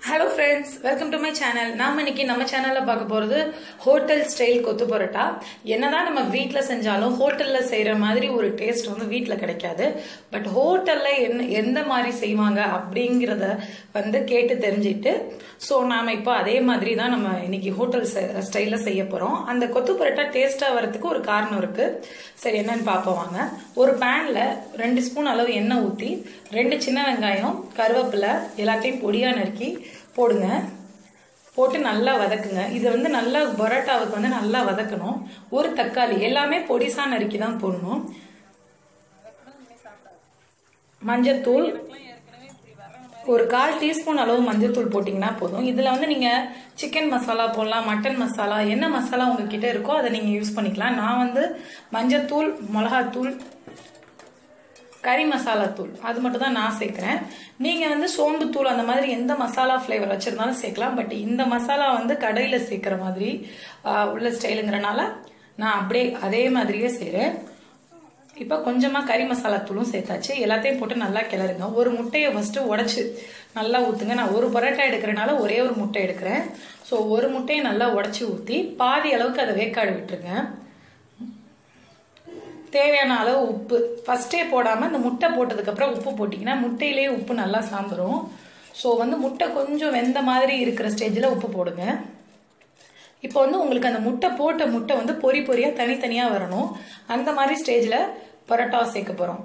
Hello friends welcome to my channel நாம இன்னைக்கு நம்ம சேனலில் பார்க்க போகிறது ஹோட்டல் ஸ்டைல் கொத்து பரோட்டா. என்னதான் நம்ம வீட்டில் செஞ்சாலும் ஹோட்டலில் செய்கிற மாதிரி ஒரு டேஸ்ட் வந்து வீட்டில் கிடைக்காது. பட் ஹோட்டலில் என்ன எந்த மாதிரி செய்வாங்க அப்படிங்கிறத வந்து கேட்டு தெரிஞ்சுட்டு ஸோ நாம் இப்போ அதே மாதிரி தான் நம்ம இன்னைக்கு ஹோட்டல் ஸ்டைலில் செய்ய போகிறோம் அந்த கொத்து பரோட்டா டேஸ்ட்டாக வரதுக்கு ஒரு காரணம் இருக்குது சரி என்னன்னு பார்ப்போம் வாங்க. ஒரு பேனில் ரெண்டு ஸ்பூன் அளவு எண்ணெய் ஊற்றி ரெண்டு சின்ன வெங்காயம் கருவேப்பிலை எல்லாத்தையும் பொடியாக நறுக்கி போடுங்க. போட்டு நல்லா வதக்குங்க. இது வந்து நல்லா பரோட்டாவுக்கு வந்து நல்லா வதக்கணும். ஒரு தக்காளி எல்லாமே பொடிசா நறுக்கி தான் போடணும். மஞ்சத்தூள் ஒரு கால் டீஸ்பூன் அளவு மஞ்சத்தூள் போட்டிங்கன்னா போதும். இதில் வந்து நீங்கள் சிக்கன் மசாலா போடலாம் மட்டன் மசாலா என்ன மசாலா உங்ககிட்ட இருக்கோ அதை நீங்கள் யூஸ் பண்ணிக்கலாம். நான் வந்து மஞ்சத்தூள் மிளகாத்தூள் கறி மசாலா தூள். அது மட்டும் தான் நான் சேர்க்குறேன். நீங்கள் வந்து சோம்பு தூள் அந்த மாதிரி எந்த மசாலா ஃப்ளேவர் வச்சுருந்தாலும் சேர்க்கலாம். பட் இந்த மசாலா வந்து கடையில் சேர்க்குற மாதிரி உள்ள ஸ்டைலுங்கிறனால நான் அப்படியே அதே மாதிரியே செய்கிறேன் இப்போ கொஞ்சமாக கறி மசாலா தூளும் சேர்த்தாச்சு. எல்லாத்தையும் போட்டு நல்லா கிளறுங்க. ஒரு முட்டையை ஃபஸ்ட்டு உடச்சி நல்லா ஊற்றுங்க நான் ஒரு பரோட்டா எடுக்கிறனால ஒரே ஒரு முட்டை எடுக்கிறேன். ஸோ ஒரு முட்டையை நல்லா உடச்சி ஊற்றி பாதி அளவுக்கு அதை வேக்காடு விட்டுருங்க. தேவையான அளவு உப்பு. ஃபஸ்ட்டே போடாமல் இந்த முட்டை போட்டதுக்கப்புறம் உப்பு போட்டிங்கன்னா முட்டையிலேயே உப்பு நல்லா சாந்துடும் ஸோ வந்து முட்டை கொஞ்சம் வெந்த மாதிரி இருக்கிற ஸ்டேஜில் உப்பு போடுங்க. இப்போ வந்து உங்களுக்கு அந்த முட்டை போட்ட முட்டை வந்து பொறி பொறியாக தனித்தனியாக வரணும். அந்த மாதிரி ஸ்டேஜில் பரோட்டா சேர்க்க போகிறோம்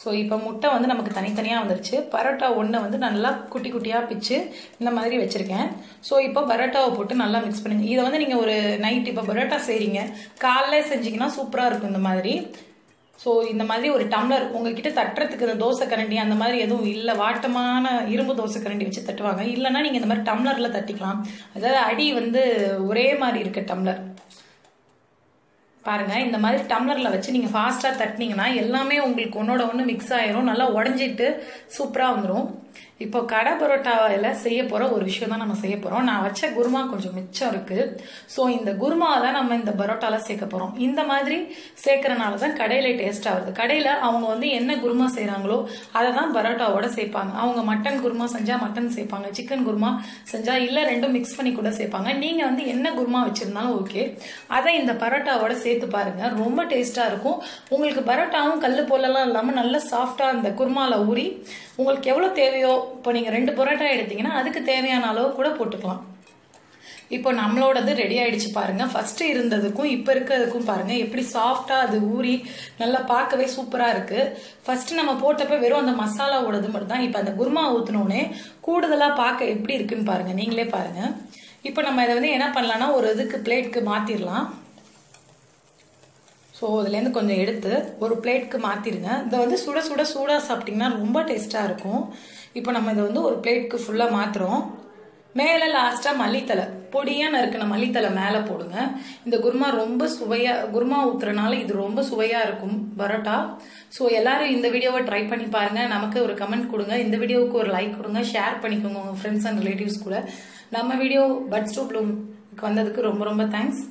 ஸோ இப்போ முட்டை வந்து நமக்கு தனித்தனியாக வந்துருச்சு. பரோட்டா ஒன்றை வந்து நல்லா குட்டி குட்டியாக பிச்சு இந்த மாதிரி வச்சுருக்கேன். ஸோ இப்போ பரோட்டாவை போட்டு நல்லா மிக்ஸ் பண்ணுங்க. இதை வந்து நீங்கள் ஒரு நைட் இப்போ பரோட்டா செய்கிறீங்க காலைல செஞ்சீங்கன்னா சூப்பராக இருக்கும் இந்த மாதிரி. ஸோ இந்த மாதிரி ஒரு டம்ளர் உங்ககிட்ட தட்டுறதுக்கு இந்த தோசை கரண்டி அந்த மாதிரி எதுவும் இல்லை. வாட்டமான இரும்பு தோசை கரண்டி வச்சு தட்டுவாங்க. இல்லைன்னா நீங்கள் இந்த மாதிரி டம்ளரில் தட்டிக்கலாம். அதாவது அடி வந்து ஒரே மாதிரி இருக்க டம்ளர் பாருங்க இந்த மாதிரி டம்ளர்ல வச்சு நீங்க ஃபாஸ்டா தட்டினீங்கன்னா எல்லாமே உங்களுக்கு ஒன்னோட ஒன்று மிக்ஸ் ஆயிரும். நல்லா உடஞ்சிட்டு சூப்பரா வந்துடும் இப்போ கடை பரோட்டாவில் செய்ய போகிற ஒரு விஷயம் தான் நம்ம செய்ய போகிறோம் நான் வச்ச குருமா கொஞ்சம் மிச்சம் இருக்குது ஸோ இந்த குருமாவை தான் நம்ம இந்த பரோட்டாவில் சேர்க்க போகிறோம் இந்த மாதிரி சேர்க்கறனால தான் கடையில் டேஸ்ட் ஆகுது கடையில் அவங்க வந்து என்ன குருமா செய்கிறாங்களோ அதை தான் பரோட்டாவோட சேர்ப்பாங்க. அவங்க மட்டன் குருமா செஞ்சால் மட்டன் சேர்ப்பாங்க. சிக்கன் குருமா செஞ்சால் இல்லை ரெண்டும் மிக்ஸ் பண்ணி கூட சேர்ப்பாங்க. நீங்கள் வந்து என்ன குருமா வச்சுருந்தாலும் ஓகே அதை இந்த பரோட்டாவோட சேர்த்து பாருங்கள் ரொம்ப டேஸ்ட்டாக இருக்கும். உங்களுக்கு பரோட்டாவும் கல் போலலாம் இல்லாமல் நல்ல சாஃப்டாக இந்த குருமாவில் ஊறி உங்களுக்கு எவ்வளோ தேவை தேவையோ இப்போ நீங்கள் ரெண்டு பரோட்டா எடுத்தீங்கன்னா அதுக்கு தேவையான அளவு கூட போட்டுக்கலாம். இப்போ நம்மளோடது ரெடி ஆயிடுச்சு பாருங்க. ஃபர்ஸ்ட் இருந்ததுக்கும் இப்போ இருக்கிறதுக்கும் பாருங்க. எப்படி சாஃப்டா அது ஊறி நல்லா பார்க்கவே சூப்பரா இருக்கு. ஃபர்ஸ்ட் நம்ம போட்டப்ப வெறும் அந்த மசாலாவோடது மட்டும் தான் இப்போ அந்த குருமா ஊத்தினோடனே கூடுதலா பார்க்க எப்படி இருக்குன்னு பாருங்க. நீங்களே பாருங்க. இப்போ நம்ம இதை வந்து என்ன பண்ணலாம்னா ஒரு இதுக்கு பிளேட்க்கு மாத்திரலாம். ஸோ அதுலேருந்து கொஞ்சம் எடுத்து ஒரு பிளேட்க்கு மாற்றிடுங்க இதை வந்து சுட சுட சூடாக சாப்பிட்டிங்கன்னா ரொம்ப டேஸ்ட்டாக இருக்கும். இப்போ நம்ம இதை வந்து ஒரு பிளேட்க்கு ஃபுல்லாக மாற்றுறோம் மேலே லாஸ்ட்டாக மல்லித்தலை பொடியாக நறுக்கின மல்லித்தலை மேலே போடுங்க. இந்த குருமா ரொம்ப சுவையாக குருமா ஊற்றுறனால இது ரொம்ப சுவையாக இருக்கும். பரோட்டா. ஸோ எல்லாரும் இந்த வீடியோவை ட்ரை பண்ணி பாருங்கள் நமக்கு ஒரு கமெண்ட் கொடுங்க. இந்த வீடியோவுக்கு ஒரு லைக் கொடுங்க. ஷேர் பண்ணிக்கோங்க உங்கள் ஃப்ரெண்ட்ஸ் அண்ட் ரிலேட்டிவ்ஸ் கூட. நம்ம வீடியோ பட்ஸ் டூ ப்ளூம்க்கு வந்ததுக்கு ரொம்ப ரொம்ப தேங்க்ஸ்